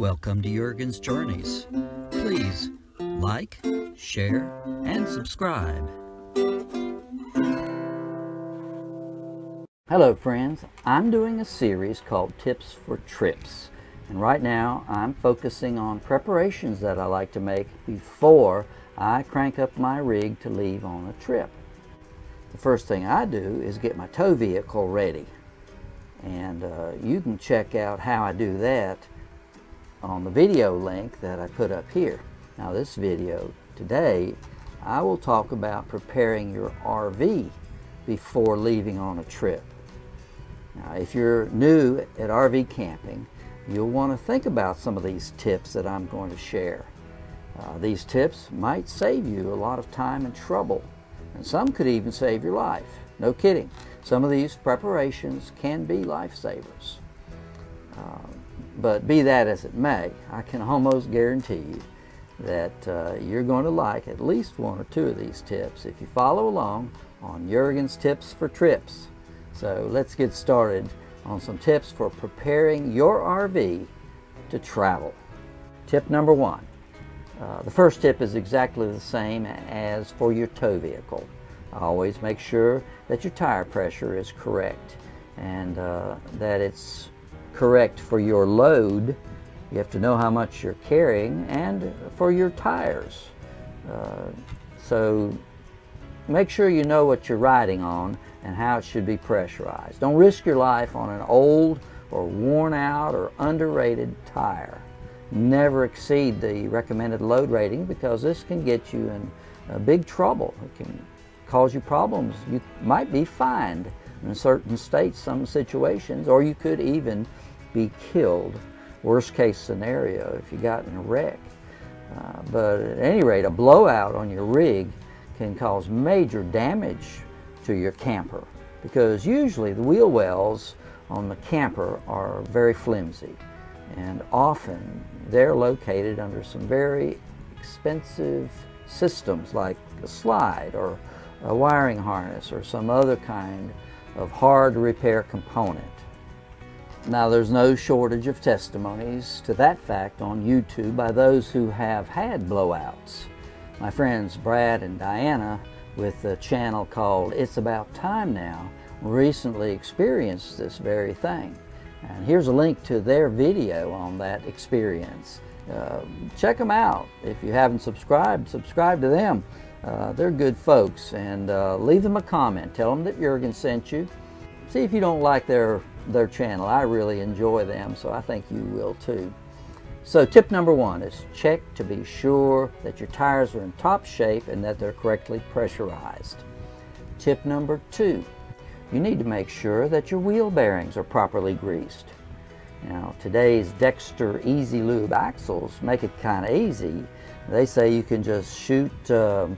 Welcome to Jurgen's Journeys. Please like, share, and subscribe. Hello friends, I'm doing a series called Tips for Trips. And right now I'm focusing on preparations that I like to make before I crank up my rig to leave on a trip. The first thing I do is get my tow vehicle ready. And uh, you can check out how I do that on the video link that I put up here. Now this video today, I will talk about preparing your RV before leaving on a trip. Now if you're new at RV camping, you'll want to think about some of these tips that I'm going to share. Uh, these tips might save you a lot of time and trouble, and some could even save your life. No kidding. Some of these preparations can be lifesavers. Uh, but be that as it may, I can almost guarantee you that uh, you're going to like at least one or two of these tips if you follow along on Jurgen's Tips for Trips. So let's get started on some tips for preparing your RV to travel. Tip number one. Uh, the first tip is exactly the same as for your tow vehicle. Always make sure that your tire pressure is correct and uh, that it's correct for your load. You have to know how much you're carrying and for your tires. Uh, so make sure you know what you're riding on and how it should be pressurized. Don't risk your life on an old or worn out or underrated tire. Never exceed the recommended load rating because this can get you in uh, big trouble. It can cause you problems. You might be fined in certain states, some situations, or you could even be killed. Worst case scenario if you got in a wreck. Uh, but at any rate, a blowout on your rig can cause major damage to your camper because usually the wheel wells on the camper are very flimsy and often they're located under some very expensive systems like a slide or a wiring harness or some other kind of hard to repair component. Now there's no shortage of testimonies to that fact on YouTube by those who have had blowouts. My friends Brad and Diana with a channel called It's About Time Now recently experienced this very thing. And here's a link to their video on that experience. Uh, check them out. If you haven't subscribed, subscribe to them. Uh, they're good folks and uh, leave them a comment. Tell them that Jurgen sent you. See if you don't like their, their channel. I really enjoy them, so I think you will too. So tip number one is check to be sure that your tires are in top shape and that they're correctly pressurized. Tip number two, you need to make sure that your wheel bearings are properly greased. Now today's Dexter Easy Lube axles make it kind of easy. They say you can just shoot uh,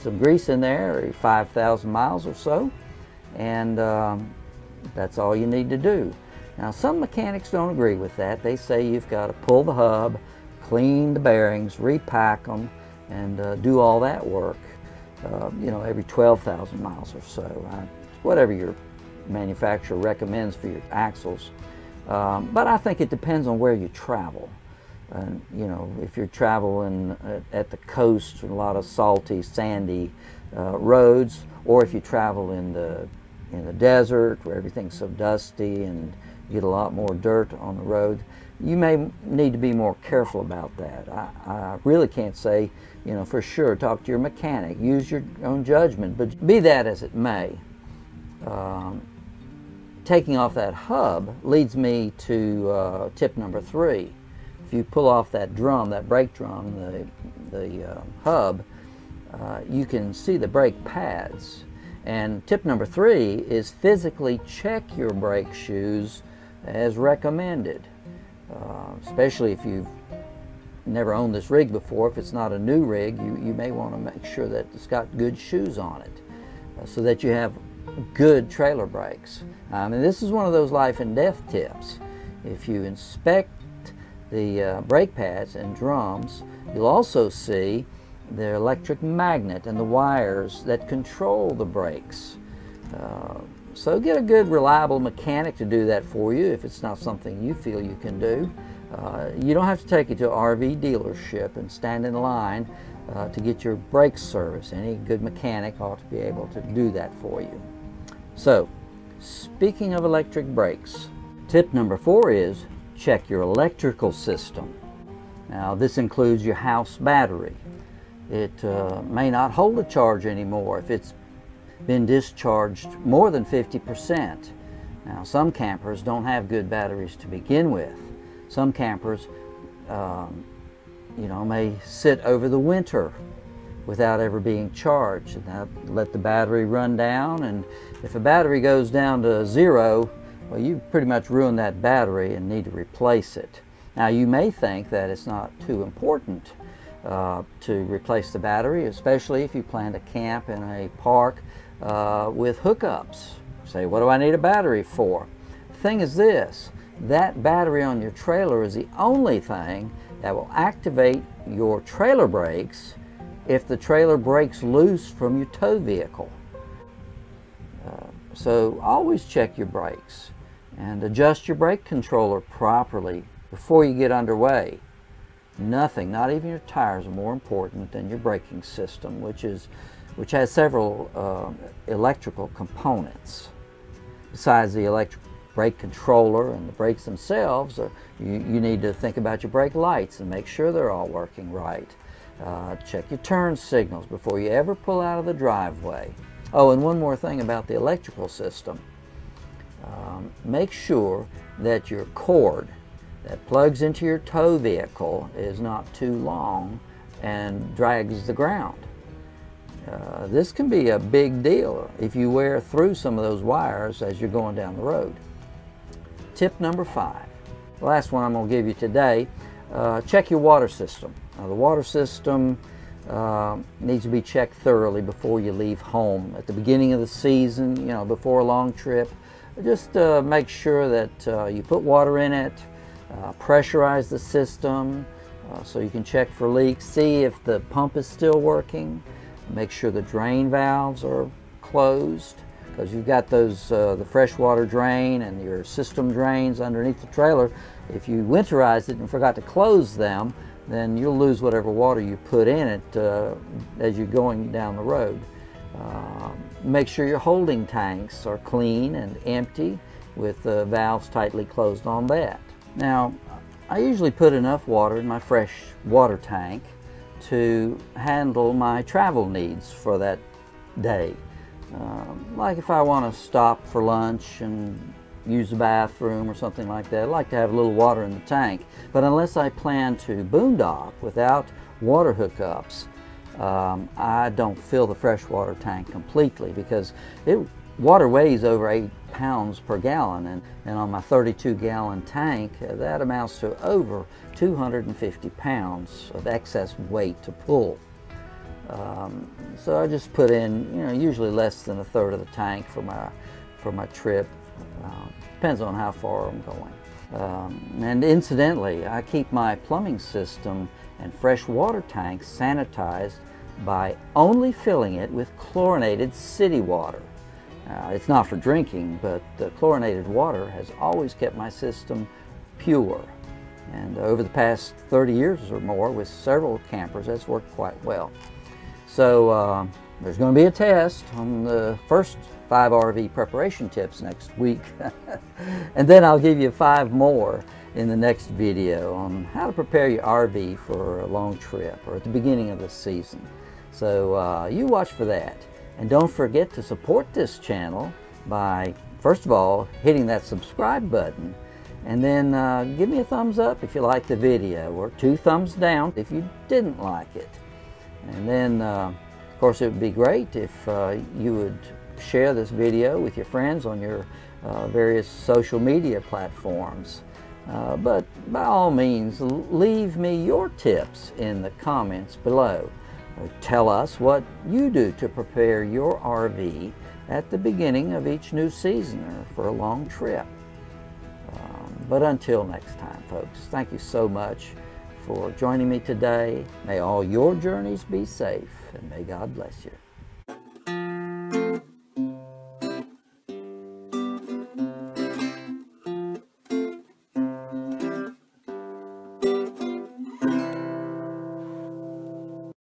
some grease in there, every 5,000 miles or so, and um, that's all you need to do. Now some mechanics don't agree with that. They say you've got to pull the hub, clean the bearings, repack them, and uh, do all that work, uh, you know, every 12,000 miles or so. Uh, whatever your manufacturer recommends for your axles. Um, but I think it depends on where you travel. And, you know, if you're traveling at the coast, a lot of salty, sandy uh, roads, or if you travel in the in the desert where everything's so dusty and you get a lot more dirt on the road, you may need to be more careful about that. I, I really can't say, you know, for sure. Talk to your mechanic. Use your own judgment. But be that as it may, um, taking off that hub leads me to uh, tip number three. If you pull off that drum, that brake drum, the, the uh, hub, uh, you can see the brake pads. And tip number three is physically check your brake shoes as recommended, uh, especially if you've never owned this rig before. If it's not a new rig, you, you may want to make sure that it's got good shoes on it uh, so that you have good trailer brakes. Um, and this is one of those life and death tips. If you inspect the uh, brake pads and drums, you'll also see the electric magnet and the wires that control the brakes. Uh, so get a good reliable mechanic to do that for you if it's not something you feel you can do. Uh, you don't have to take it to an RV dealership and stand in line uh, to get your brake service. Any good mechanic ought to be able to do that for you. So, speaking of electric brakes, tip number four is check your electrical system. Now, this includes your house battery. It uh, may not hold a charge anymore if it's been discharged more than 50%. Now, some campers don't have good batteries to begin with. Some campers, um, you know, may sit over the winter without ever being charged. And let the battery run down, and if a battery goes down to zero, well, you've pretty much ruined that battery and need to replace it. Now, you may think that it's not too important uh, to replace the battery, especially if you plan to camp in a park uh, with hookups. Say, what do I need a battery for? The thing is this, that battery on your trailer is the only thing that will activate your trailer brakes if the trailer breaks loose from your tow vehicle. Uh, so always check your brakes and adjust your brake controller properly before you get underway. Nothing, not even your tires, are more important than your braking system, which is which has several uh, electrical components. Besides the electric brake controller and the brakes themselves, uh, you, you, need to think about your brake lights and make sure they're all working right. Uh, check your turn signals before you ever pull out of the driveway. Oh, and one more thing about the electrical system. Um, make sure that your cord that plugs into your tow vehicle is not too long and drags the ground. Uh, this can be a big deal if you wear through some of those wires as you're going down the road. Tip number five, the last one I'm going to give you today, uh, check your water system. Now, the water system uh, needs to be checked thoroughly before you leave home. At the beginning of the season, you know, before a long trip, just uh, make sure that uh, you put water in it, uh, pressurize the system uh, so you can check for leaks, see if the pump is still working, make sure the drain valves are closed because you've got those uh, the freshwater drain and your system drains underneath the trailer. If you winterize it and forgot to close them, then you'll lose whatever water you put in it uh, as you're going down the road. Uh, make sure your holding tanks are clean and empty with the valves tightly closed on that. Now, I usually put enough water in my fresh water tank to handle my travel needs for that day. Um, like if I want to stop for lunch and use the bathroom or something like that, I like to have a little water in the tank. But unless I plan to boondock without water hookups, um, I don't fill the freshwater tank completely because it water weighs over eight pounds per gallon and, and on my 32 gallon tank uh, that amounts to over 250 pounds of excess weight to pull. Um, so I just put in, you know, usually less than a third of the tank for my, for my trip. Um, depends on how far I'm going. Um, and incidentally, I keep my plumbing system and fresh water tanks sanitized by only filling it with chlorinated city water. Uh, it's not for drinking, but the chlorinated water has always kept my system pure. And over the past 30 years or more with several campers, that's worked quite well. So uh, there's going to be a test on the first five RV preparation tips next week. and then I'll give you five more in the next video on how to prepare your RV for a long trip or at the beginning of the season. So uh, you watch for that. And don't forget to support this channel by, first of all, hitting that subscribe button. And then uh, give me a thumbs up if you like the video, or two thumbs down if you didn't like it. And then, uh, of course, it would be great if uh, you would share this video with your friends on your uh, various social media platforms. Uh, but by all means, leave me your tips in the comments below. Tell us what you do to prepare your RV at the beginning of each new season or for a long trip. Um, but until next time, folks, thank you so much for joining me today. May all your journeys be safe and may God bless you.